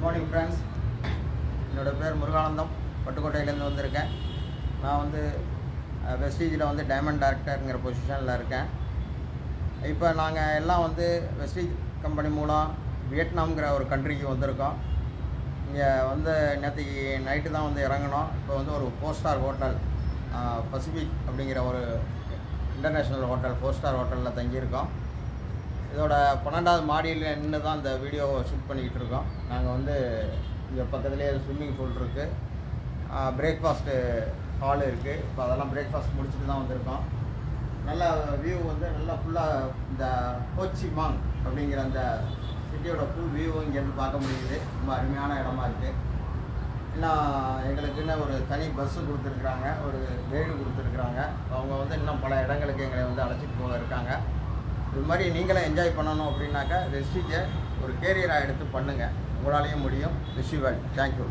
Good morning friends என்னோடய பேர் முருகானந்தம். பட்டுக்கோட்டையிலேருந்து வந்திருக்கேன். நான் வந்து வெஸ்டீஜில் வந்து டைமண்ட் டேரக்டருங்கிற பொசிஷனில் இருக்கேன். இப்போ நாங்கள் எல்லாம் வந்து வெஸ்டீஜ் கம்பெனி மூலம் வியட்நாம்ங்கிற ஒரு கண்ட்ரிக்கு வந்திருக்கோம். இங்கே வந்து நேற்றுக்கு நைட்டு தான் வந்து இறங்கினோம். இப்போ வந்து ஒரு ஃபோர் ஸ்டார் ஹோட்டல் பசிபிக் அப்படிங்கிற ஒரு இன்டர்நேஷ்னல் ஹோட்டல் ஃபோர் ஸ்டார் ஹோட்டலில் தங்கியிருக்கோம். இதோட பன்னெண்டாவது மாடியில் நின்று தான் இந்த வீடியோவை ஷூட் பண்ணிக்கிட்டு இருக்கோம். நாங்கள் வந்து இங்கே பக்கத்துலேயே ஸ்விம்மிங் பூல் இருக்குது பிரேக்ஃபாஸ்ட்டு ஹால் இருக்குது இப்போ அதெல்லாம் பிரேக்ஃபாஸ்ட் முடிச்சுட்டு தான் வந்திருக்கோம். நல்ல வியூ வந்து நல்லா ஃபுல்லாக இந்த கோச்சி மாங் அப்படிங்கிற அந்த சிட்டியோட ஃபுல் வியூ இங்கேருந்து பார்க்க முடியுது. ரொம்ப அருமையான இடமா இருக்குது இன்னும் எங்களுக்கு இன்னும் ஒரு தனி பஸ்ஸு கொடுத்துருக்குறாங்க. ஒரு கைடு கொடுத்துருக்குறாங்க. அவங்க வந்து இன்னும் பல இடங்களுக்கு எங்களை வந்து அழைச்சிட்டு போக இருக்காங்க. இது மாதிரி நீங்களும் என்ஜாய் பண்ணணும் அப்படின்னாக்கா ரெஸ்டிஜை ஒரு கேரியராக எடுத்து பண்ணுங்கள் உங்களாலேயும் முடியும். ரிஷிவல் தேங்க்யூ